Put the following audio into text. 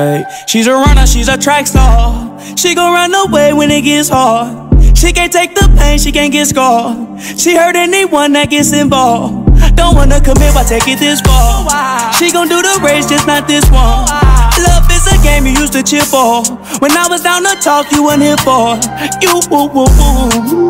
Ay. she's a runner, she's a track star. She gon' run away when it gets hard. She can't take the pain, she can't get scarred. She hurt anyone that gets involved. Don't wanna commit, but take it this far. She gon' do the race, just not this one. Love is a game you used to cheer for. When I was down to talk, you weren't here for. You, woo, woo, woo.